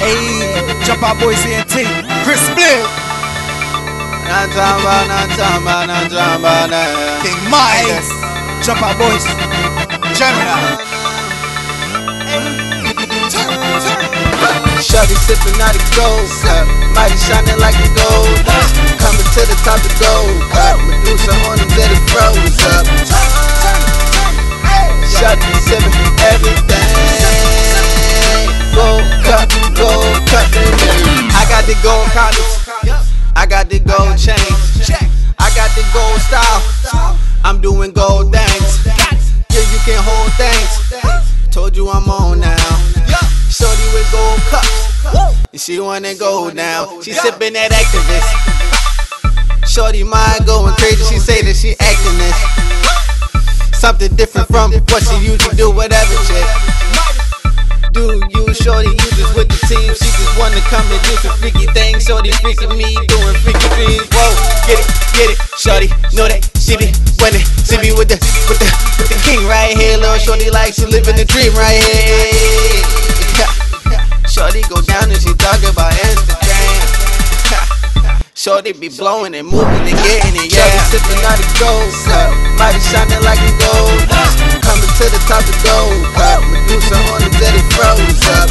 Hey, jump out boys CNT. Chris Split. Natamba, natamba, natamba, na. King Midas. Jump out boys. Gemini. Shawty sipping out the gold cup, mighty shining like a gold cup. Coming to the top of gold cup, Medusa on the bed it froze up. Shawty sipping everything. The gold collars, I got the gold chains, I got the gold style. I'm doing gold things. Yeah, you can hold things. Told you I'm on now. Shorty with gold cups. She wanna go now. She sipping that Actavis. Shorty mind going crazy. She say that she Actavis. Something different from what she usually do. Whatever shit. Do you, shorty? You just with the team. She just wanna come and do some freaky things. Shorty freaking me, doing freaky things. Whoa, get it, get it, shorty. Know that she be winning. See me with the, with the, with the king right here. Little shorty like she living the dream right here. Shorty go down and she talk about Instagram. Shorty be blowing and moving and getting it, yeah. Shorty sipping out the gold cup, mighty shining like a gold. Coming to the top of gold cup, Medusa on the bed it froze up.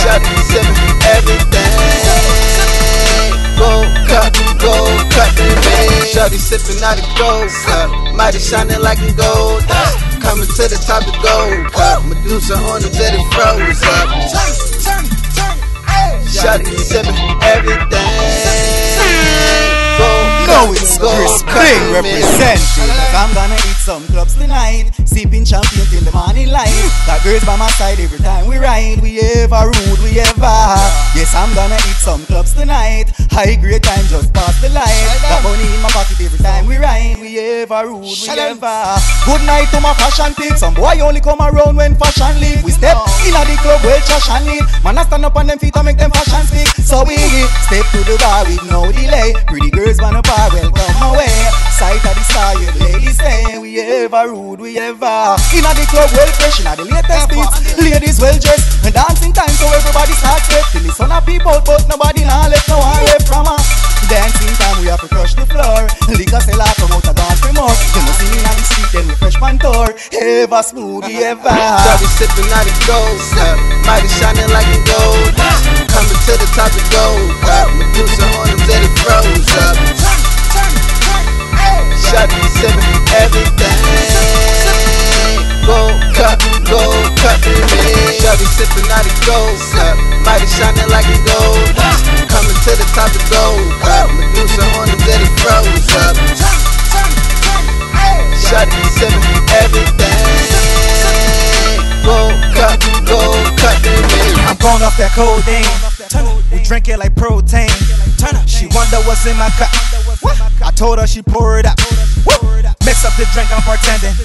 Shorty sipping everything. Gold cup, gold cup, baby. Shorty sipping out the gold cup, mighty shining like a gold. dust. Coming to the top of gold cup, Medusa on the bed it froze up. Shorty sipping everything. Gold No, cup, it's gold Chris cup, Spring baby. representing. I'm gonna eat some clubs tonight. Sipping champion till the morning light. Got girls by my side every time we ride. We ever rude, we ever. Yes, I'm gonna eat some clubs tonight. High grade time just past the light. Got money in my pocket every time we ride. We ever rude, we ever. Good night to my fashion team. Some boy only come around when fashion leave. We step in at the club well trash and lead. Man, I stand up on them feet and make them fashion speak. So we step to the bar with no delay. Pretty girls wanna bar, welcome ever rude, we ever. In at the club well fresh, in the latest beats. Ladies well dressed, and dancing time so everybody starts sweat. Till the sun a people, but nobody now left no one left from us. Dancing time we have to crush the floor. Liquor come out a dance for more. You know see me on the street, then we fresh pantor. Ever smooth, we ever. Shorty sipping out the gold cup, mighty shining like a gold. Coming to the top of gold cup, going off that codeine. We drink it like protein. She wonder what's in my cup. I told her she pour it out. Mix up the drink, I'm pretending.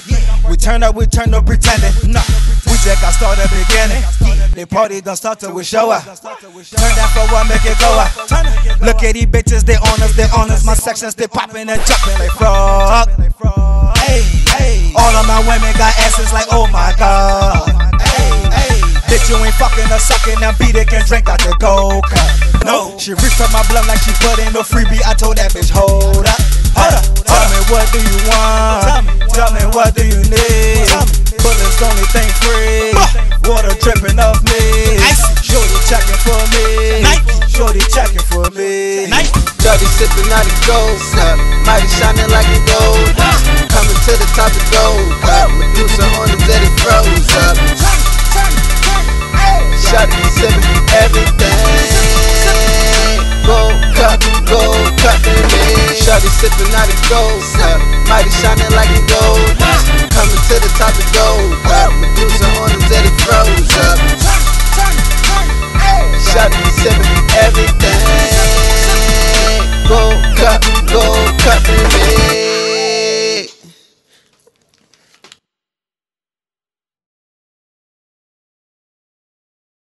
We turn up, we turn up pretending. No, we just got started beginning. The party done start to we show up. Turn that for what make it go up. Look at these bitches, they on us, they on us. My sections, they popping and jumping like frog. Hey, hey. All of my women got asses like, oh my god. Hey, hey. Bitch, you ain't fucking or sucking and beat it can drink out the gold cup. No, she reached for my blood like she put in no freebie. I told that bitch, hold up, hold up. Tell me what do you want? Tell me what do you need? Bullets only think free. Water dripping off me. Shorty checking for me. Shorty checking for me. Shorty sipping out the gold cup, mighty shining like a gold. Coming to the top of gold sipping out the gold cup, mighty shining like a gold. Coming to the top of gold